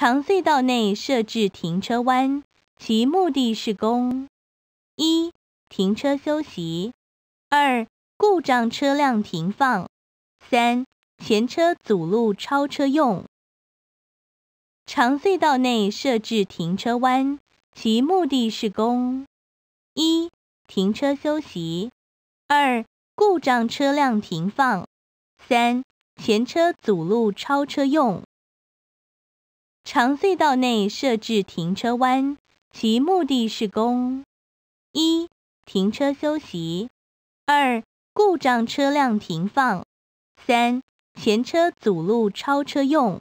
长隧道内设置停车弯，其目的是供一、停车休息；二、故障车辆停放；三、前车阻路超车用。长隧道内设置停车弯，其目的是供一、停车休息；二、故障车辆停放；三、前车阻路超车用。长隧道内设置停车弯，其目的是供一、停车休息；二、故障车辆停放；三、前车阻路超车用。